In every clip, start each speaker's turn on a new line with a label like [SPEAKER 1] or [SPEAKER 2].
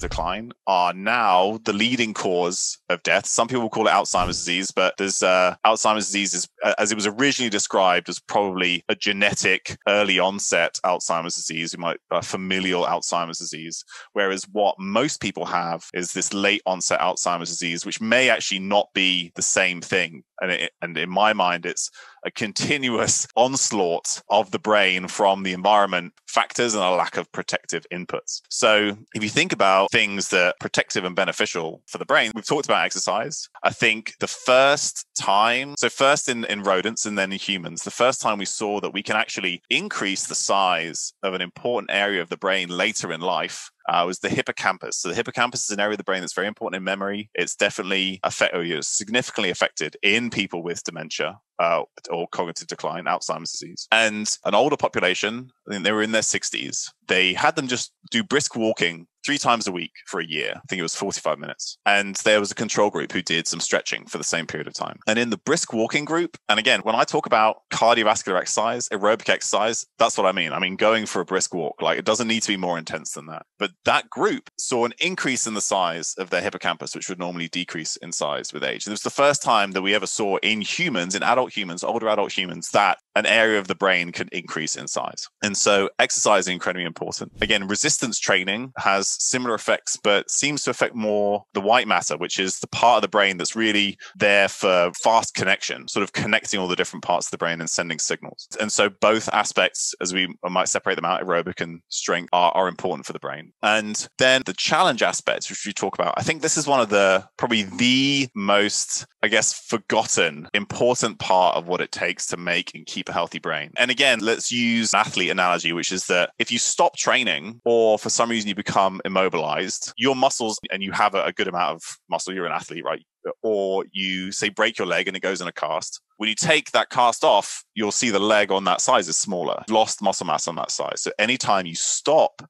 [SPEAKER 1] decline are now the leading cause of death. Some people call it Alzheimer's disease, but there's uh, Alzheimer's disease is, as it was originally described as probably a genetic early onset Alzheimer's disease, You might uh, familial Alzheimer's disease. Whereas what most people have is this late onset Alzheimer's disease, which may actually not be the same thing. And, it, and in my mind, it's a continuous onslaught of the brain from the environment factors and a lack of protective inputs. So if you think about things that are protective and beneficial for the brain, we've talked about exercise. I think the first time, so first in, in rodents and then in humans, the first time we saw that we can actually increase the size of an important area of the brain later in life uh, was the hippocampus. So the hippocampus is an area of the brain that's very important in memory. It's definitely affect, or, you know, significantly affected in people with dementia. Uh, or cognitive decline, Alzheimer's disease. And an older population, I think they were in their 60s, they had them just do brisk walking three times a week for a year. I think it was 45 minutes. And there was a control group who did some stretching for the same period of time. And in the brisk walking group, and again, when I talk about cardiovascular exercise, aerobic exercise, that's what I mean. I mean, going for a brisk walk, like it doesn't need to be more intense than that. But that group saw an increase in the size of their hippocampus, which would normally decrease in size with age. And it was the first time that we ever saw in humans, in adult humans, older adult humans, that an area of the brain can increase in size. And so exercise is incredibly important. Again, resistance training has similar effects, but seems to affect more the white matter, which is the part of the brain that's really there for fast connection, sort of connecting all the different parts of the brain and sending signals. And so both aspects, as we might separate them out, aerobic and strength, are, are important for the brain. And then the challenge aspects, which we talk about, I think this is one of the probably the most, I guess, forgotten important part of what it takes to make and keep a healthy brain. And again, let's use an athlete analogy, which is that if you stop training or for some reason you become immobilized, your muscles and you have a, a good amount of muscle, you're an athlete, right? Or you say break your leg and it goes in a cast. When you take that cast off, you'll see the leg on that size is smaller, lost muscle mass on that size. So anytime you stop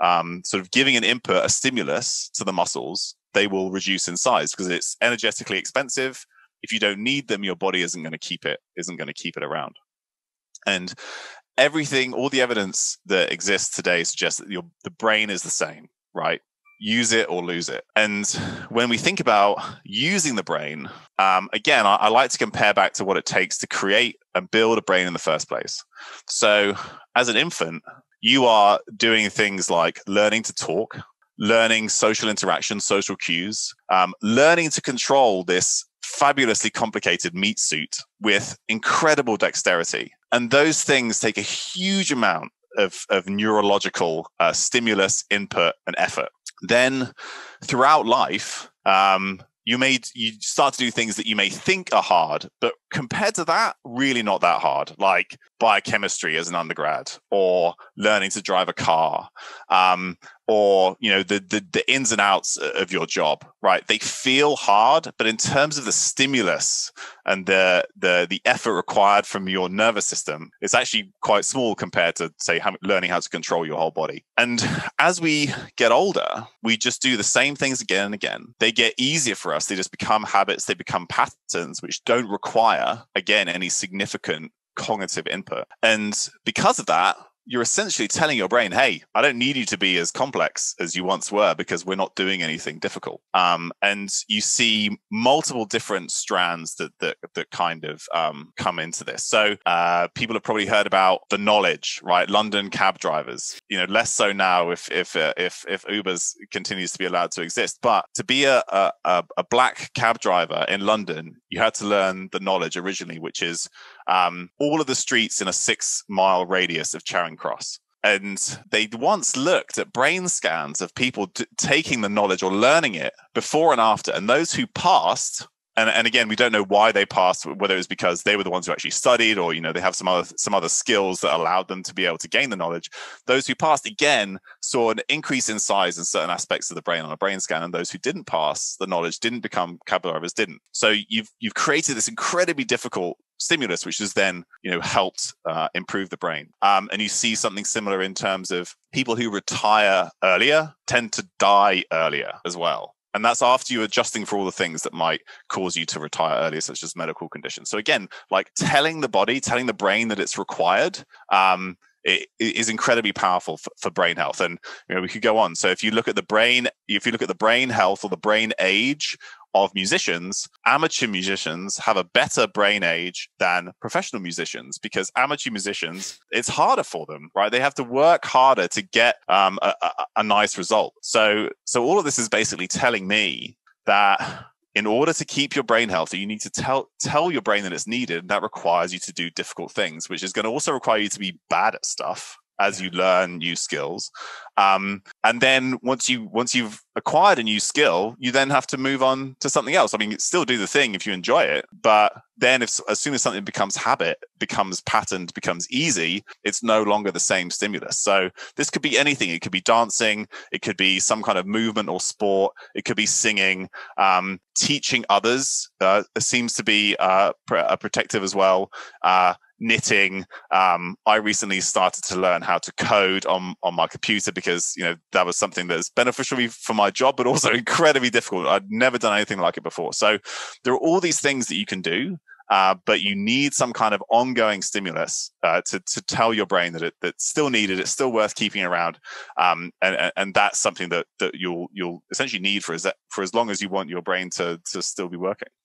[SPEAKER 1] um, sort of giving an input, a stimulus to the muscles, they will reduce in size because it's energetically expensive. If you don't need them, your body isn't going to keep it, isn't going to keep it around. And everything, all the evidence that exists today suggests that your, the brain is the same, right? Use it or lose it. And when we think about using the brain, um, again, I, I like to compare back to what it takes to create and build a brain in the first place. So, as an infant, you are doing things like learning to talk, learning social interaction, social cues, um, learning to control this fabulously complicated meat suit with incredible dexterity. And those things take a huge amount of, of neurological uh, stimulus, input, and effort. Then throughout life, um, you may you start to do things that you may think are hard, but compared to that, really not that hard. Like biochemistry as an undergrad, or learning to drive a car, um, or you know the, the the ins and outs of your job right? They feel hard but in terms of the stimulus and the the the effort required from your nervous system it's actually quite small compared to say how, learning how to control your whole body. And as we get older we just do the same things again and again. They get easier for us. They just become habits. They become patterns which don't require again any significant cognitive input. And because of that you're essentially telling your brain, hey, I don't need you to be as complex as you once were because we're not doing anything difficult. Um, and you see multiple different strands that that, that kind of um, come into this. So uh, people have probably heard about the knowledge, right? London cab drivers. You know, less so now if if uh, if if Uber's continues to be allowed to exist. But to be a, a a black cab driver in London, you had to learn the knowledge originally, which is um, all of the streets in a six mile radius of Charing Cross. And they once looked at brain scans of people t- taking the knowledge or learning it before and after. And those who passed and, and again, we don't know why they passed, whether it was because they were the ones who actually studied, or you know they have some other some other skills that allowed them to be able to gain the knowledge. Those who passed again saw an increase in size in certain aspects of the brain on a brain scan, and those who didn't pass the knowledge didn't become cab drivers didn't. So you've you've created this incredibly difficult stimulus, which has then you know helped uh, improve the brain. Um, and you see something similar in terms of people who retire earlier tend to die earlier as well. And that's after you adjusting for all the things that might cause you to retire earlier, such as medical conditions. So again, like telling the body, telling the brain that it's required um, it, is incredibly powerful for brain health. And you know, we could go on. So if you look at the brain, if you look at the brain health or the brain age of musicians, amateur musicians have a better brain age than professional musicians because amateur musicians, it's harder for them, right? They have to work harder to get um, a, a, a nice result. So, so all of this is basically telling me that in order to keep your brain healthy, you need to tell tell your brain that it's needed. And that requires you to do difficult things, which is going to also require you to be bad at stuff as you learn new skills. Um, and then once you once you've acquired a new skill, you then have to move on to something else. I mean, still do the thing if you enjoy it, but then if as soon as something becomes habit, becomes patterned, becomes easy, it's no longer the same stimulus. So this could be anything. It could be dancing, it could be some kind of movement or sport, it could be singing, um, teaching others uh, seems to be uh, pr- protective as well. Uh, knitting. Um, I recently started to learn how to code on on my computer because you know that was something that's beneficial for my job, but also incredibly difficult. I'd never done anything like it before. So there are all these things that you can do. Uh, but you need some kind of ongoing stimulus uh, to to tell your brain that it that's still needed, it's still worth keeping around, um, and and that's something that that you'll you'll essentially need for as for as long as you want your brain to to still be working.